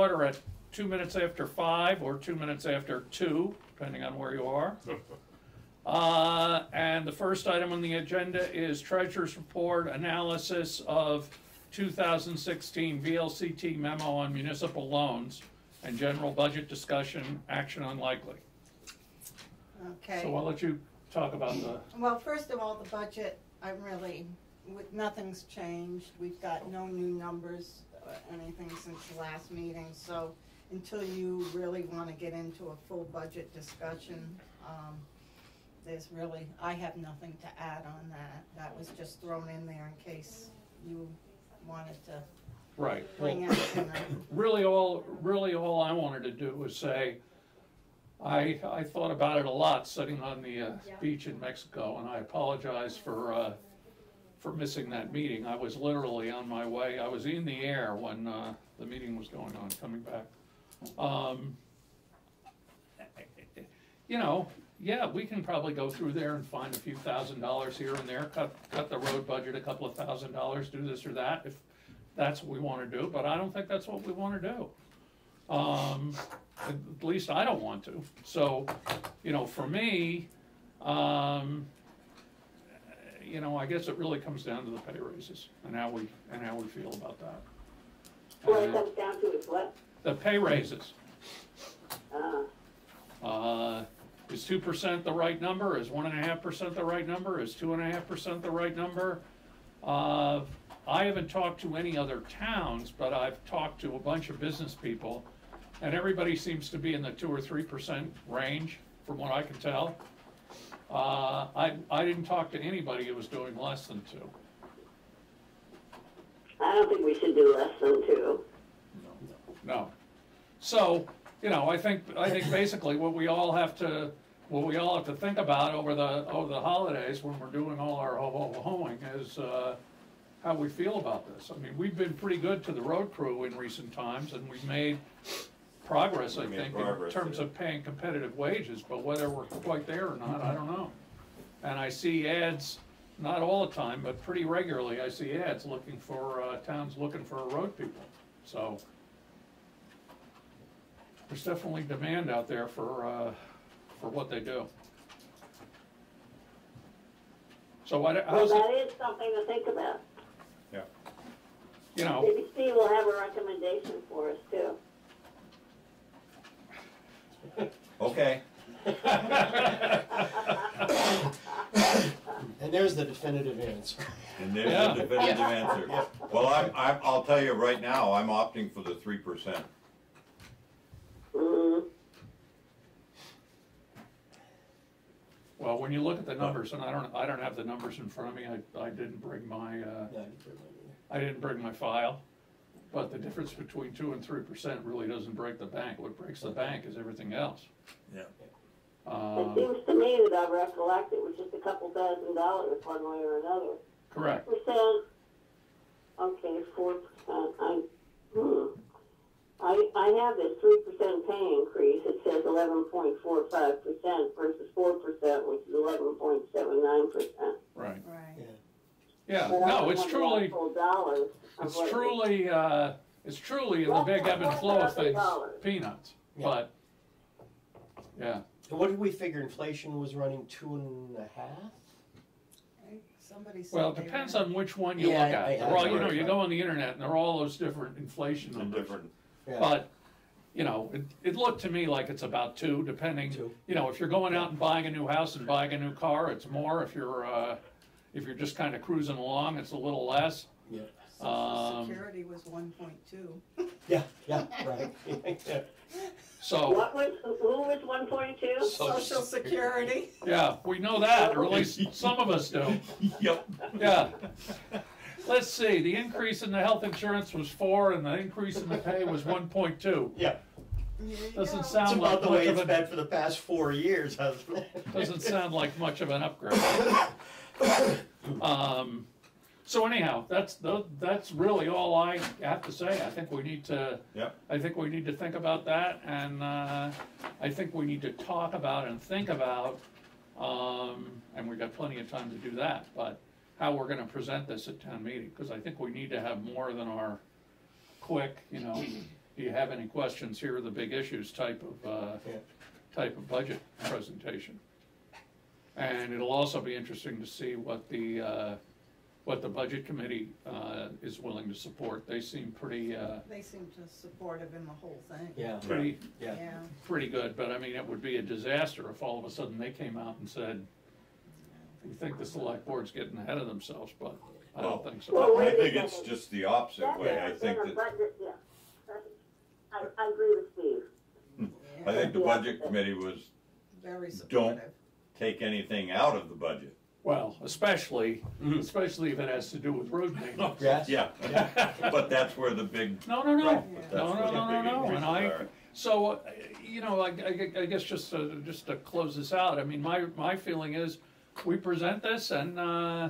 order at two minutes after five or two minutes after two, depending on where you are. Uh, and the first item on the agenda is treasurer's report analysis of two thousand sixteen VLCT memo on municipal loans and general budget discussion, action unlikely. Okay. So I'll let you talk about the, Well, first of all, the budget, I'm really, with- nothing's changed. We've got no new numbers, or anything since the last meeting, so until you really wanna get into a full budget discussion, um, there's really, I have nothing to add on that. That was just thrown in there in case you wanted to right. bring well, anything up. Really all, really all I wanted to do was say, I, I thought about it a lot sitting on the uh, beach in Mexico, and I apologize for, uh, for missing that meeting. I was literally on my way, I was in the air when, uh, the meeting was going on, coming back. Um, You know, yeah, we can probably go through there and find a few thousand dollars here and there, cut, cut the road budget a couple of thousand dollars, do this or that, if that's what we wanna do, but I don't think that's what we wanna do. Um, at least I don't want to, so, you know, for me, um, you know, I guess it really comes down to the pay raises and how we, and how we feel about that. What it comes down to is what? The pay raises, Uh, uh, is two percent the right number, is one and a half percent the right number, is two and a half percent the right number? Uh, I haven't talked to any other towns, but I've talked to a bunch of business people, and everybody seems to be in the two or three percent range, from what I can tell. Uh, I, I didn't talk to anybody who was doing less than two. I don't think we should do less than two. No. So, you know, I think, I think basically what we all have to, what we all have to think about over the, over the holidays when we're doing all our ho ho hoing is, uh, how we feel about this. I mean, we've been pretty good to the road crew in recent times and we've made progress, I We made think, in progress, terms yeah. of paying competitive wages, but whether we're quite there or not, I don't know. And I see ads, not all the time, but pretty regularly, I see ads looking for, uh, towns looking for road people, so. There's definitely demand out there for, uh, for what they do. So what, Well, how's it, that is something to think about. Yeah. you know, Maybe Steve will have a recommendation for us too. Okay, And there's the definitive answer. and there's Yeah. the definitive answer. Well, I'm, I'm, I'll tell you right now, I'm opting for the three percent. Mm, well, when you look at the numbers, and I don't, I don't have the numbers in front of me, I, I didn't bring my, uh, Yeah, I didn't put mine in I didn't bring my file. But the difference between two and three percent really doesn't break the bank. What breaks the bank is everything else. Yeah. It Um, seems to me that I recollect it was just a couple thousand dollars one way or another. correct, Percent, okay, four percent, I, hmm. I, I have this three percent pay increase, it says eleven point four five percent versus four percent, which is eleven point seven nine percent. right. Right. Yeah, no, it's truly, Dollars. It's what truly, uh, it's truly in the big ebb and flow of things, $1,000. peanuts, Yeah. but, yeah, And what did we figure inflation was running two and a half? Somebody said well, it they depends were- on which one you look Yeah, I- at. I- They're all, you know, Right, you go on the internet and there are all those different inflation And numbers. different, Yeah. But, you know, it, it looked to me like it's about two, depending, Two. you know, if you're going out and buying a new house and buying a new car, it's more. If you're, uh, if you're just kinda cruising along, it's a little less. Yeah, Social um, Security was one point two. yeah, yeah, right. So, What was, who was one point two? Social Security. yeah, we know that, or at least some of us do. yep, Yeah. Let's see, the increase in the health insurance was four and the increase in the pay was one point two. Yeah, Doesn't go. it's sound like about the much way of it's a, been for the past four years, hasn't it? doesn't sound like much of an upgrade. Um, so anyhow, that's, tho- that's really all I have to say. I think we need to, yep, I think we need to think about that and, uh, I think we need to talk about and think about, um, and we've got plenty of time to do that, but how we're gonna present this at town meeting, cause I think we need to have more than our quick, you know, do you have any questions, here are the big issues type of, uh, Yeah. type of budget presentation. And it'll also be interesting to see what the, uh, what the budget committee, uh, is willing to support. They seem pretty, uh, They seem to supportive in the whole thing. Yeah, pretty, yeah. Yeah, pretty good, but I mean, it would be a disaster if all of a sudden they came out and said, we think the select board's getting ahead of themselves, but I don't think so. Well, I think it's just the opposite That way, I think been a that, budget, yeah. I, I agree with Steve. I think the budget committee was, very don't- supportive. Take anything out of the budget. Well, especially, Mhm. especially if it has to do with road maintenance. Yes. Yeah, but that's where the big, No, no, no, Right. that's no, where no, no, the no, big no, and increases I, are. so, uh, you know, I, I, I guess just to, just to close this out, I mean, my, my feeling is, we present this and, uh,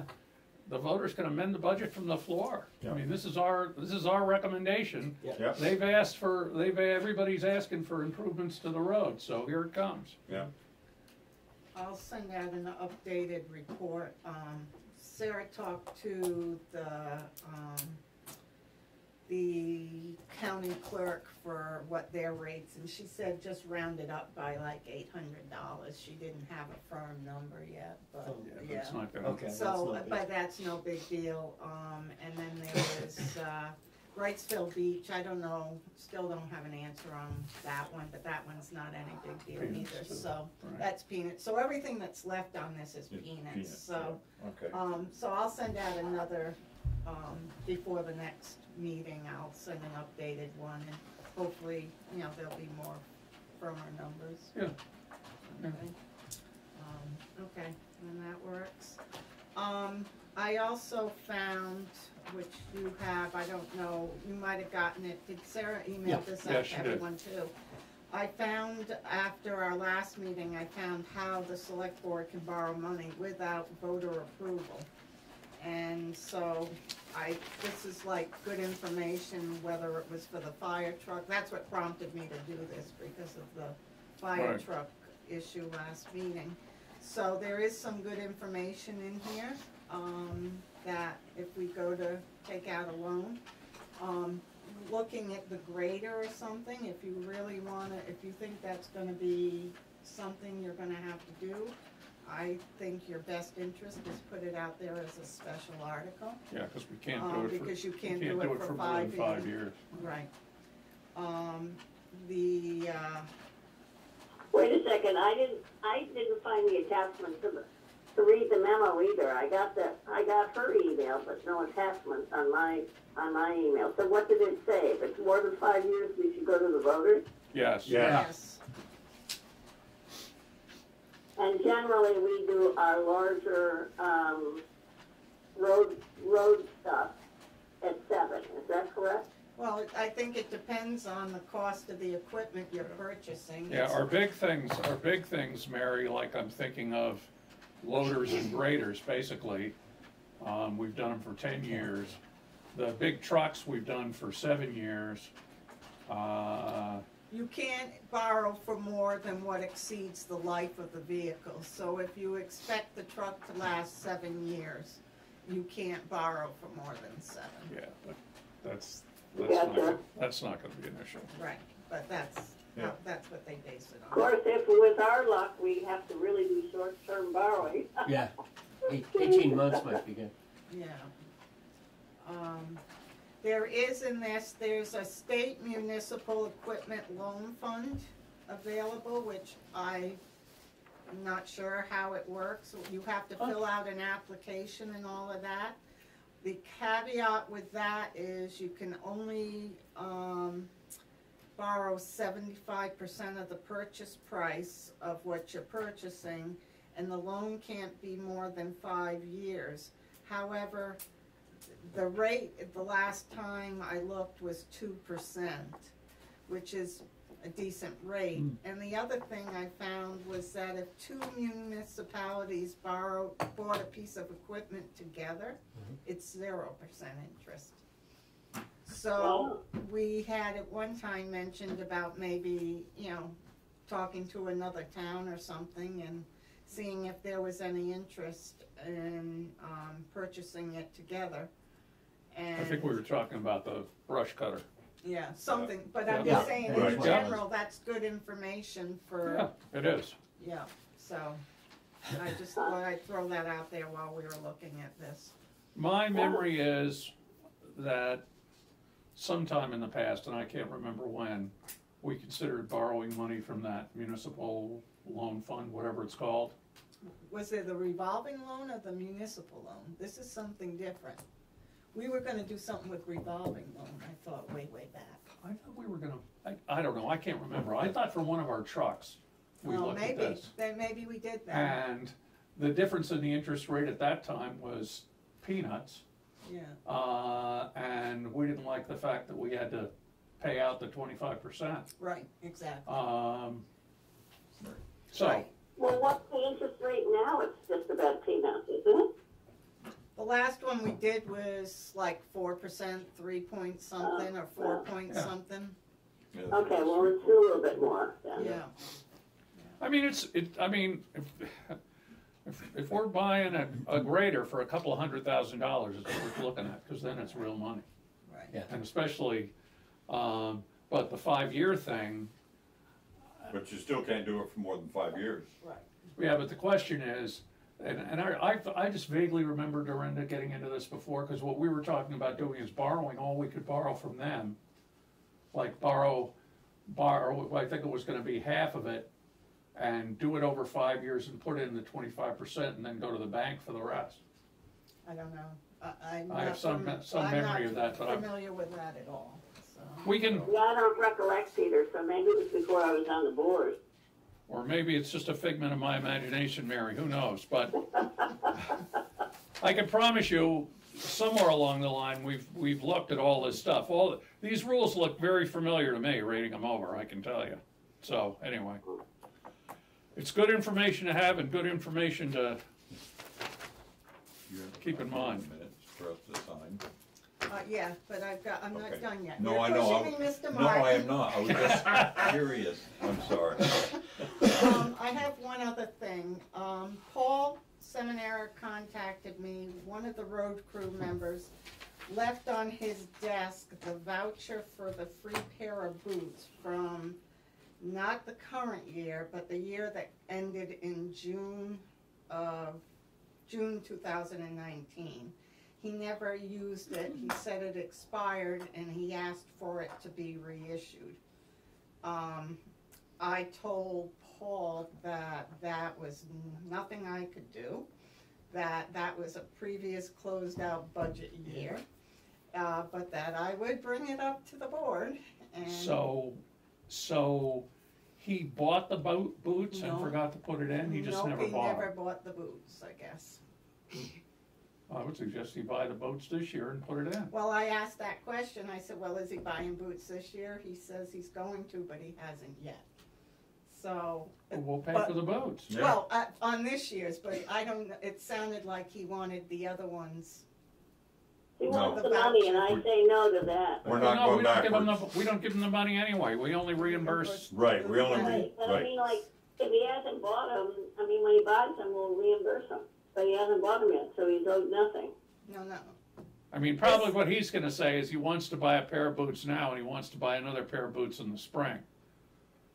the voters can amend the budget from the floor. I mean, this is our, this is our recommendation. Yeah. Yep, They've asked for, they've, everybody's asking for improvements to the road, so here it comes. yeah. I'll send out an updated report. Um, Sarah talked to the, um, the county clerk for what their rates, and she said just round it up by like eight hundred dollars. She didn't have a firm number yet, but, Oh, Yeah, yeah. that's not gonna. Okay. that's So, not big. but that's no big deal, um, and then there was, uh, Wrightsville Beach, I don't know, still don't have an answer on that one, but that one's not any big deal Peanuts, either, too. so, Right. that's peanuts, so everything that's left on this is It's peanuts, peanuts, so, Okay, um, so I'll send out another, um, before the next meeting, I'll send an updated one, and hopefully, you know, there'll be more firmer numbers. Yeah. Yeah. Okay. Um, okay, and that works. Um, I also found, which you have, I don't know, you might have gotten it, did Sarah Yeah. email this Yeah, out she to did. everyone too? I found, after our last meeting, I found how the select board can borrow money without voter approval. And so I, this is like good information, whether it was for the fire truck, that's what prompted me to do this, because of the fire Right. truck issue last meeting. So there is some good information in here, um, that if we go to take out a loan, um, looking at the grader or something, if you really wanna, if you think that's gonna be something you're gonna have to do, I think your best interest is put it out there as a special article. Yeah, cause we can't Um, do it for, because you can't can't do it for more than five five years. years. Right. Um, the, uh, Wait a second, I didn't, I didn't find the attachment to the, to read the memo either. I got the, I got her email, but no attachment on my, on my email. So what did it say? If it's more than five years, we should go to the voters? Yes. Yeah. yes, And generally, we do our larger, um, road, road stuff at seven, is that correct? well, I think it depends on the cost of the equipment you're purchasing. Yeah, It's- our big things, our big things, Mary, like I'm thinking of loaders and graders, basically. Um, we've done them for ten years. The big trucks we've done for seven years. Uh, You can't borrow for more than what exceeds the life of the vehicle, so if you expect the truck to last seven years, you can't borrow for more than seven. yeah, but that's, that's not, that's not gonna be an issue. Right, but that's, Yeah. that's what they base it on. Of on. course, if with our luck, we have to really do short-term borrowing. Yeah, Eight- eighteen months might be good. Yeah. Um, there is in this, there's a state municipal equipment loan fund available, which I am not sure how it works. You have to fill out an application and all of that. The caveat with that is you can only, um, borrow seventy-five percent of the purchase price of what you're purchasing, and the loan can't be more than five years. However, the rate, the last time I looked was two percent, which is a decent rate. Hmm. And the other thing I found was that if two municipalities borrowed, bought a piece of equipment together, mm-hmm. it's zero percent interest. So, we had at one time mentioned about maybe, you know, talking to another town or something and seeing if there was any interest in, um, purchasing it together. And. I think we were talking about the brush cutter. Yeah, something, but I'm Yeah. just saying, in Right. general, that's good information for, Yeah, it is. yeah, so. I just thought I'd throw that out there while we were looking at this. My memory is that sometime in the past, and I can't remember when, we considered borrowing money from that municipal loan fund, whatever it's called. Was it the revolving loan or the municipal loan? This is something different. We were gonna do something with revolving loan, I thought, way, way back. I thought we were gonna, I, I don't know, I can't remember. I thought for one of our trucks, we Well, looked at maybe, this. then maybe we did that, And the difference in the interest rate at that time was peanuts. Yeah. Uh, and we didn't like the fact that we had to pay out the twenty-five percent. Right, exactly. Um, so, Right. Well, what's the interest rate now? It's just about peanuts, isn't it? The last one we did was like four percent, three point something, or four point Yeah. something, Yeah. Okay, well, it's a little bit more then. yeah. I mean, it's, it, I mean, if, if, if we're buying a, a grader for a couple of hundred thousand dollars, it's worth looking at, cause then it's real money. Right. Yeah. And especially, um, but the five-year thing, But you still can't do it for more than five years. Right. Yeah, but the question is, and, and I, I, I just vaguely remember Dorinda getting into this before, cause what we were talking about doing is borrowing all we could borrow from them. Like borrow, borrow, I think it was gonna be half of it, and do it over five years and put in the twenty-five percent and then go to the bank for the rest. I don't know, I, I'm I have not some- fam- some I'm memory of that, but I'm- Familiar with that at all, so. We can, Yeah, I don't recollect, Peter, so maybe it was before I was on the board. or maybe it's just a figment of my imagination, Mary, who knows, but I can promise you, somewhere along the line, we've, we've looked at all this stuff. All, these rules look very familiar to me, reading them over, I can tell you. So, anyway. Hmm. It's good information to have and good information to, You have Keep in mind. Minutes for us to sign. Uh, yeah, but I've got, I'm not Okay. done yet. No, You're I know, pushing me, Mr. No, I Martin. am not, I was just curious, I'm sorry. Um, I have one other thing. Um, Paul Seminara contacted me, one of the road crew members, left on his desk the voucher for the free pair of boots from not the current year, but the year that ended in June of, June two thousand and nineteen. He never used it, he said it expired, and he asked for it to be reissued. Um, I told Paul that that was nothing I could do, that that was a previous closed-out budget year, uh, but that I would bring it up to the board, and. so, so he bought the boat, boots and No. forgot to put it in, he just Nope, never he bought never them. bought the boots, I guess. I would suggest he buy the boots this year and put it in. Well, I asked that question, I said, well, is he buying boots this year? He says he's going to, but he hasn't yet. So, Well, We'll pay But- for the boots. Yeah. well, uh, on this year's, but I don't, it sounded like he wanted the other ones. He No. wants the money, and I say no to that. We're Well, not no, going we don't give 'em backwards. the- We don't give them the money anyway, we only reimburse, Right, we only, Right, re- but I right, mean, like, if he hasn't bought them, I mean, when he buys them, we'll reimburse him. But he hasn't bought them yet, so he's owed nothing. No, no, I mean, probably what he's gonna say is he wants to buy a pair of boots now and he wants to buy another pair of boots in the spring.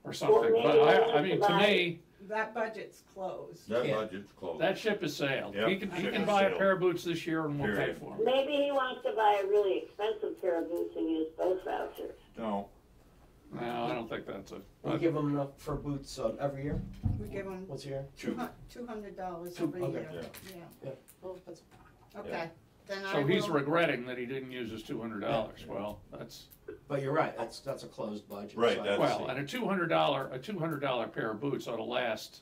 Or something, maybe but I, I wants mean, to to buy- me, that budget's closed. that Yeah. budget's closed. that ship has sailed. He can, he ship can has buy a sailed. pair of boots this year and we'll pay Period. for them. Maybe he wants to buy a really expensive pair of boots and use both vouchers. No, No, I don't think that's a, We but- give them enough for boots uh, every year? We give them What's here? two hun- two hundred dollars Two- every okay. year, Yeah. yeah, Yeah. Well, that's, okay, then I so he's will- regretting that he didn't use his two hundred dollars, well, that's, but you're right, that's, that's a closed budget. Right, so I- that's- well, and a two hundred dollar, a two hundred dollar pair of boots ought to last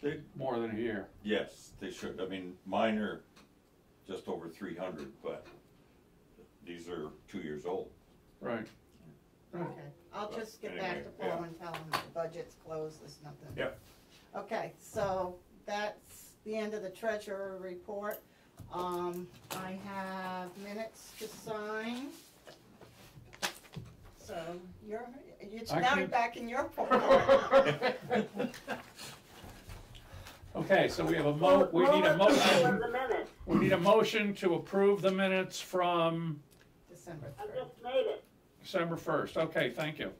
they, more than a year. yes, they should, I mean, mine are just over three hundred, but these are two years old. Right. Okay, I'll But just get anyway, back to Paul yeah. and tell him the budget's closed, there's nothing. Yep. Okay, so that's the end of the treasurer report. Um, I have minutes to sign. So you're, it's I now can- back in your part. Okay, so we have a mo, we need a motion, the minutes. we need a motion to approve the minutes from, December I third. just made it. December first, okay, thank you.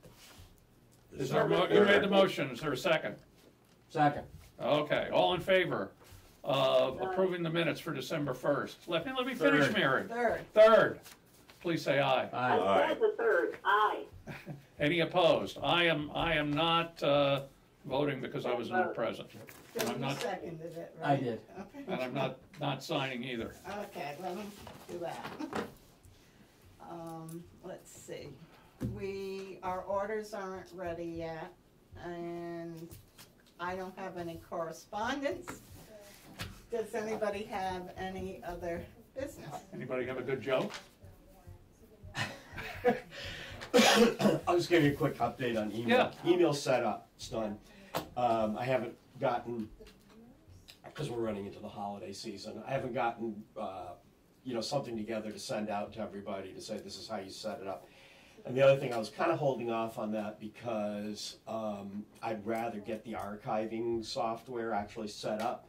Is there, a mo- you made the third. motion, is there a second? Second. Okay, all in favor of approving the minutes for December first? Let me, let me finish, Third. Mary. Third, Third, please say aye. Aye. I said the third, aye. Any opposed? I am, I am not, uh, voting because I was not present. And I'm you not, seconded it, I did. Okay. and I'm not, not signing either. Okay, let me do that. Um, let's see, we, our orders aren't ready yet, and I don't have any correspondence. Does anybody have any other business? Anybody have a good joke? I'll just give you a quick update on email. Email set up, it's done. Um, I haven't gotten, because we're running into the holiday season, I haven't gotten, uh, you know, something together to send out to everybody to say this is how you set it up. And the other thing, I was kind of holding off on that because um, I'd rather get the archiving software actually set up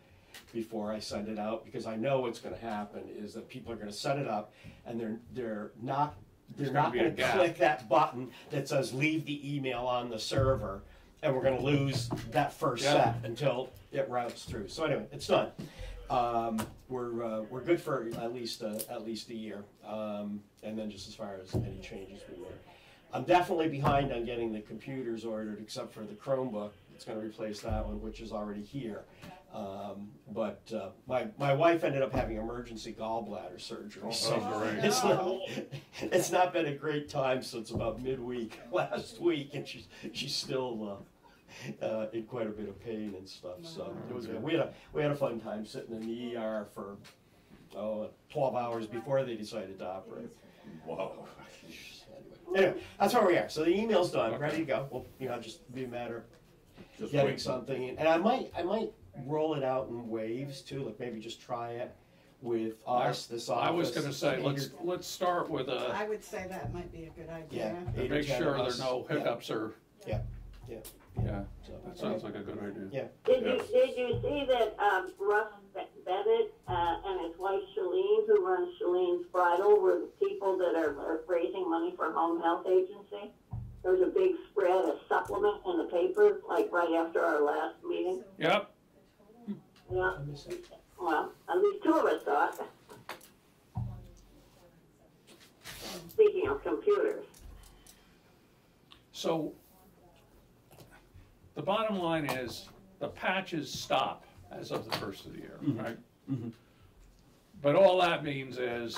before I send it out because I know what's going to happen is that people are going to set it up and they're they're not they're There's gonna not be a going to gap. click that button that says leave the email on the server and we're going to lose that first Yeah. set until it routes through. So anyway, it's done. Um, we're uh, we're good for at least uh, at least a year. Um, and then just as far as any changes we make. I'm definitely behind on getting the computers ordered, except for the Chromebook. It's going to replace that one, which is already here. Um, but uh, my my wife ended up having emergency gallbladder surgery, so Oh, great. it's not it's not been a great time since about midweek last week, and she's she's still. Uh, uh, in quite a bit of pain and stuff, so it was good. We had a we had a fun time sitting in the ER for oh 12 hours before they decided to operate. Wow. Anyway, anyway, that's where we are. So the email's done, ready to go. Well, you know, just be a matter of Just getting wait. something, and I might, I might roll it out in waves too. Like maybe just try it with us, this office. I was gonna say, eight let's, or- let's start with a, I would say that might be a good idea. Yeah. eight or make 10 sure of there us. are no Yeah, hiccups or. Yeah, yeah. Yeah, So, that sounds like a good idea. Yeah. Did you, Yes. did you see that, um, Russ Bennett, uh, and his wife Shalene, who runs Shalene's Bridal, were the people that are, are raising money for Home Health Agency? There was a big spread, a supplement in the paper, like right after our last meeting. Yep, Yeah, I missed it. well, at least two of us thought. Speaking of computers. so the bottom line is, the patches stop as of the first of the year, Mhm. right? Mhm. But all that means is,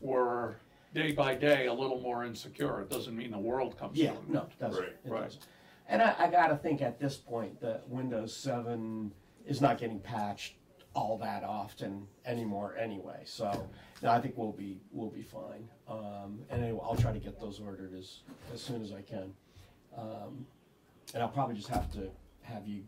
we're day by day a little more insecure, it doesn't mean the world comes to Yeah, an no, end. it doesn't. Right, it right. doesn't. And I, I gotta think at this point that Windows seven is not getting patched all that often anymore anyway. So, I think we'll be, we'll be fine. Um, and anyway, I'll try to get those ordered as, as soon as I can. Um, and I'll probably just have to have you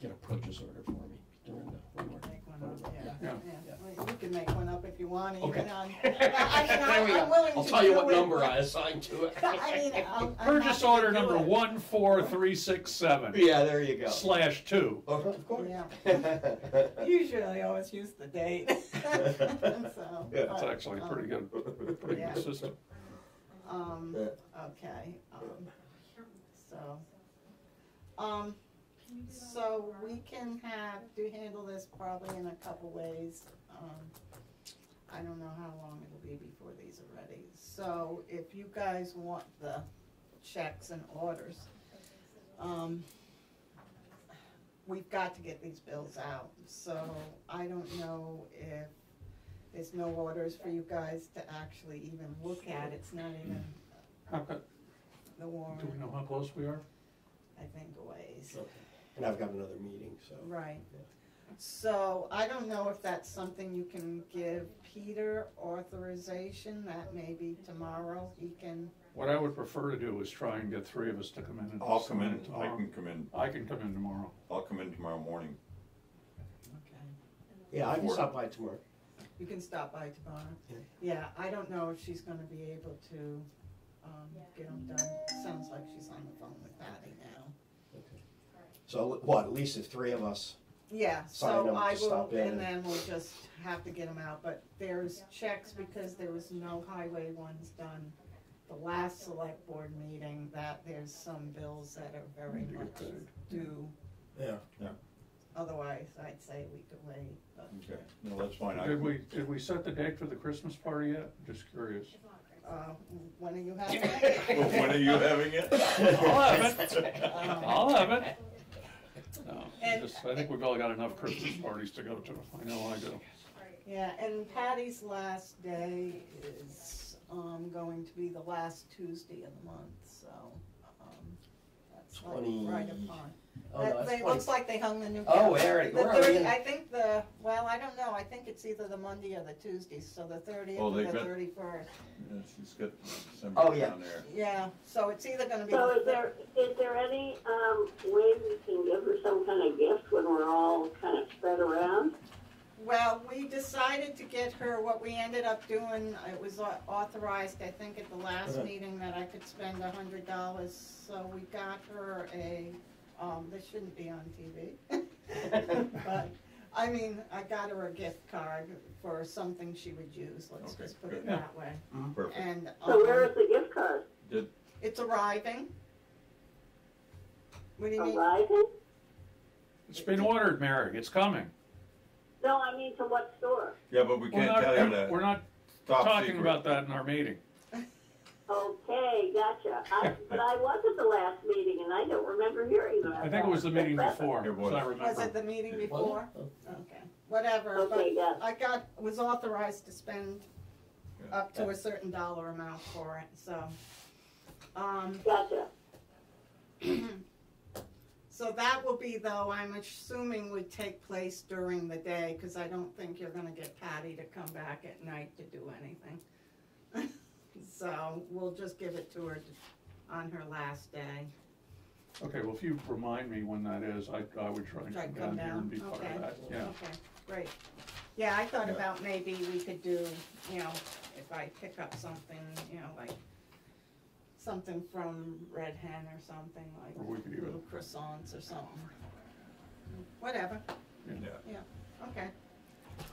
get a purchase order for me during the, when we're- Make one up, yeah, Yeah. yeah. Well, You can make one up if you want, even Okay. on, I mean, I- There we I'm go. willing I'll tell you what number I assigned to it. I mean, I'm- I'm Purchase happy to order do number it. one four three six seven Yeah, there you go. slash two. Of course. Yeah. Usually I always use the date. So, Yeah, That's but, actually um, pretty good, pretty Yeah. consistent. Um, Yeah. okay, um, so, um, so we can have, do handle this probably in a couple ways. Um, I don't know how long it'll be before these are ready. So if you guys want the checks and orders, um, we've got to get these bills out. So I don't know if there's no orders for you guys to actually even look at. It's not even How co- the do warrant, we know how close we are? I think, a ways. And I've got another meeting, so. Right. So I don't know if that's something you can give Peter authorization, that maybe tomorrow he can, What I would prefer to do is try and get three of us to come in and I'll come in, I tomorrow. can come in, I can come in tomorrow. I'll come in tomorrow morning. okay. Yeah, I can stop by tomorrow. You can stop by tomorrow. Yeah. Yeah, I don't know if she's gonna be able to, um, get them done. Sounds like she's on the phone with Patty now. So what, at least if three of us, Yeah, Sign so them I to will, stop in and and- then we'll just have to get them out, but there's checks because there was no highway ones done the last select board meeting, that there's some bills that are very Need to get much paid. due. Yeah. Otherwise, I'd say we could wait, but, Okay, no, that's fine. I- Did we, did we set the date for the Christmas party yet? Just curious. uh, when are you having it? When are you having it? I'll have it. Um, I'll have it. No, I And- just, I think we've all got enough Christmas parties to go to. I know I do. Yeah, and Patty's last day is, um, going to be the last Tuesday of the month, so, um, that's like Twenty- right upon. Oh, no, That, that's they, 20 looks like they hung the new. Oh, calendar. we already- The we're already 30 in- I think the, well, I don't know, I think it's either the Monday or the Tuesday, so the thirtieth Oh, or they the got- thirty-first. Yeah, She's got December Oh, yeah. down there. Yeah, so it's either gonna be. So the is there, is there any, um, way we can give her some kind of gift when we're all kind of spread around? Well, we decided to get her, what we ended up doing, it was au- authorized, I think, at the last Uh-huh. meeting that I could spend a hundred dollars, so we got her a, um, this shouldn't be on TV. But, I mean, I got her a gift card for something she would use, let's Okay, just put it good. that way. Perfect. And, So where um, is the gift card? Did, it's arriving. What do you mean? Arriving? It's been ordered, Mary. It's coming. No, I mean to what store? yeah, but we We're can't not, tell you that. we're not Top talking secret. about that in our meeting. Okay, gotcha. I, but I was at the last meeting and I don't remember hearing about I think it was the meeting before, It was. as I Was remember. it the meeting before? Okay, whatever, Okay, but yeah. I got, was authorized to spend Yeah. up to a certain dollar amount for it, so. Um, Gotcha. so that will be though, I'm assuming would take place during the day, cause I don't think you're gonna get Patty to come back at night to do anything. So we'll just give it to her on her last day. Okay, well, if you remind me when that is, I, I would try and Try to come down here and be part okay. of that, yeah. Okay, great. Yeah, I thought Yeah. about maybe we could do, you know, if I pick up something, you know, like something from Red Hen or something, like Or we could even, little croissants or something. Whatever, yeah. Yeah. okay.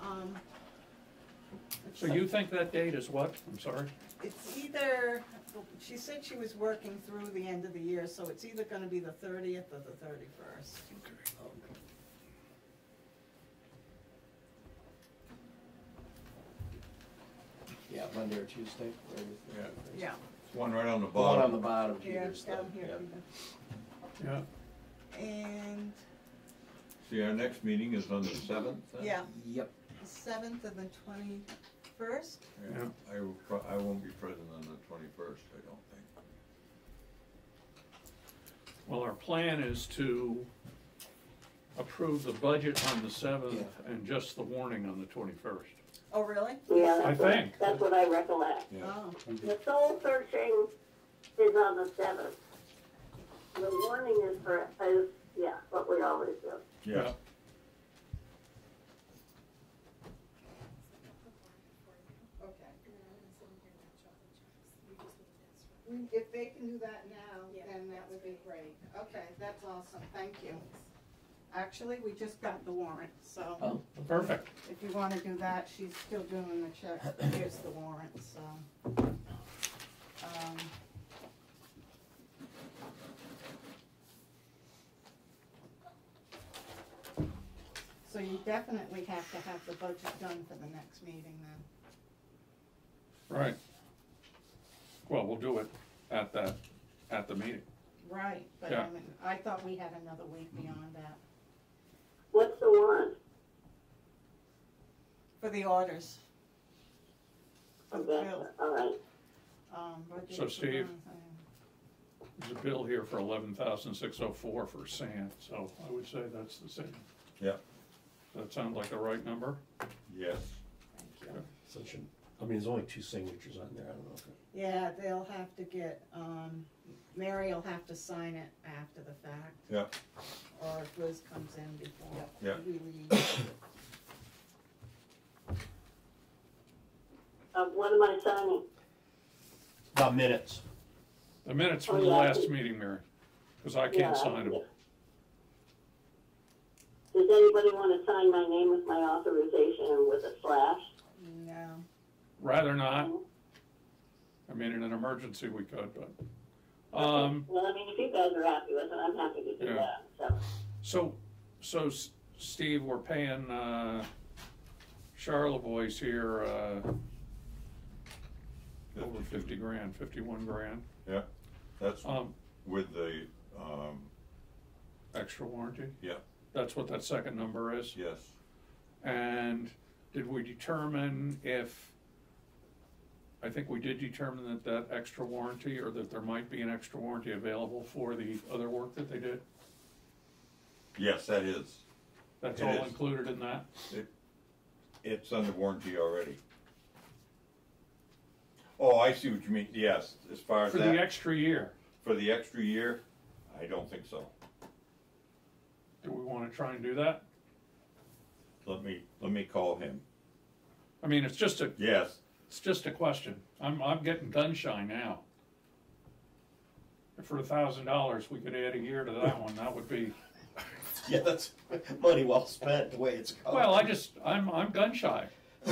Um. So you think that date is what? I'm sorry? It's either, she said she was working through the end of the year, so it's either gonna be the thirtieth or the thirty-first. Yeah, Monday or Tuesday. whatever. Yeah. Yeah. One right on the The one on the bottom. bottom, Yeah, Peter's down stuff, here, yeah. Yeah, and, See, our next meeting is on the seventh? yeah, Yep. the seventh and the twenty-first. Yeah, I will, pro- I won't be present on the twenty-first, I don't think. well, our plan is to approve the budget on the seventh and just the warning on the twenty-first. Oh, really? Yeah, I that's what, think. that's what I recollect. Yeah. Oh, The soul searching is on the seventh. The warning is for, is, yeah, what we always do. Yeah, okay. If they can do that now, then that would be great. Okay, that's awesome, thank you. Actually, we just got the warrant, so Oh, Perfect. if you wanna do that, she's still doing the check. Here's the warrant, so. Um, So you definitely have to have the budget done for the next meeting then. Right. Well, we'll do it at that, at the meeting. Right, but Yeah. I mean, I thought we had another week beyond that What's the warrant? for the orders. For Okay, bill, all right. um, budget So, Steve? one thing. There's a bill here for eleven thousand six oh four for sand, so I would say that's the same. Yeah. Does that sound like the right number? yes. Thank you. So should, I mean, there's only two signatures on there, I don't know if it. Yeah, they'll have to get, um, Mary will have to sign it after the fact. Yeah. Or if Liz comes in before. Yeah. we leave. Uh, what am I signing? The minutes. The minutes Oh, from the last meeting, Mary, because I Yeah, can't sign them. Does anybody wanna sign my name with my authorization and with a slash? No, Rather not, I mean, in an emergency, we could, but, um, Well, I mean, if you guys are happy with it, I'm happy to do Yeah. that, so. so, so, S- Steve, we're paying, uh, Charlevoix here, uh, over fifty grand, fifty-one grand, Yeah, that's um, with the, um, extra warranty. yeah, That's what that second number is. yes. And did we determine if, I think we did determine that that extra warranty, or that there might be an extra warranty available for the other work that they did? Yes, that is. That's It all is. included in that? It's under warranty already. Oh, I see what you mean, yes, as far as For the that, extra year, for the extra year, I don't think so. do we wanna try and do that? Let me, let me call him. I mean, it's just a, Yes, it's just a question. I'm, I'm getting gun shy now. If for a thousand dollars, we could add a year to that one, that would be, Yeah, that's money well spent, the way it's going. well, I just, I'm, I'm gun shy.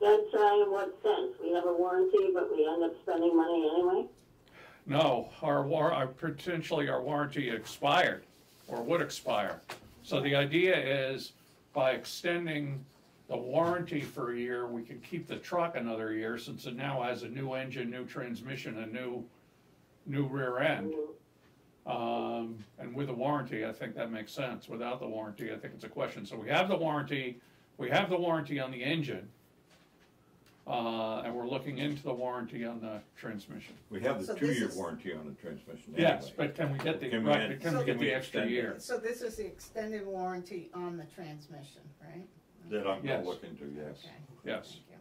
Gun shy in what sense? We have a warranty, but we end up spending money anyway? No, our war, our, potentially our warranty expired, or would expire. So the idea is, by extending the warranty for a year, we can keep the truck another year, since it now has a new engine, new transmission, a new, new rear end. Um, and with a warranty, I think that makes sense. Without the warranty, I think it's a question. So we have the warranty, we have the warranty on the engine. Uh, and we're looking into the warranty on the transmission. we have So the this two-year is- warranty on the transmission Yes, but can we get the, Can we right, add- can we get can we the extra extend it? year? So this is the extended warranty on the transmission, right? That I'm Yes. gonna look into, yes. Okay. Yes. Thank you.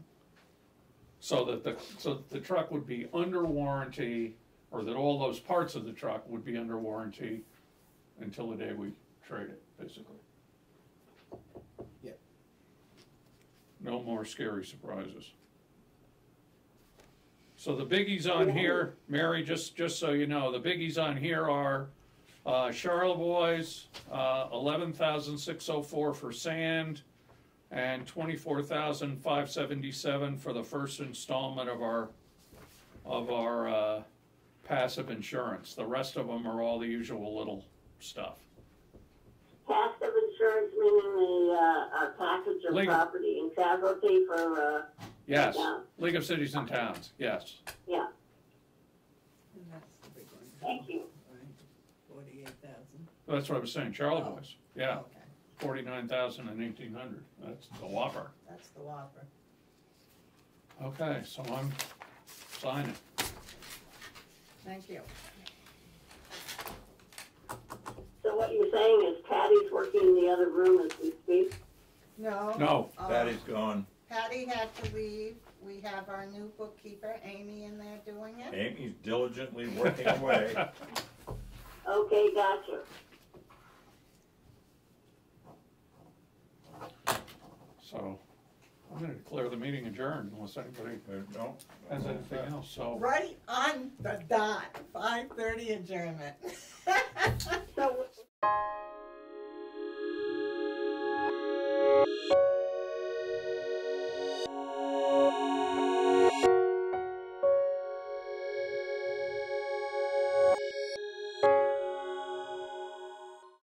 So that the, so that the truck would be under warranty, or that all those parts of the truck would be under warranty until the day we trade it, basically. Yeah. No more scary surprises. So the biggies on here, Mary, just, just so you know, the biggies on here are, uh, Charlevoix, uh, eleven thousand six oh four for sand, and twenty-four thousand five seventy-seven for the first installment of our, of our, uh, PACIF insurance. The rest of them are all the usual little stuff. PACIF insurance, meaning the, uh, package of Legal. property and casualty for, uh, Yes, Yeah. League of Cities and Towns, yes. yeah, And that's the big one. thank you. Forty-eight thousand. That's what I was saying, Charlevoix, yeah, Okay, forty-nine thousand and eighteen hundred, that's the whopper. that's the Whopper. Okay, so I'm signing. Thank you. So what you're saying is Patty's working in the other room as we speak? No. No, uh, Patty's gone, Patty had to leave. We have our new bookkeeper, Amy, in there doing it. Amy's diligently working away. Okay, gotcha. So, I'm gonna declare the meeting adjourned unless anybody Uh, No? has anything else, so. Right on the dot, five thirty adjournment. So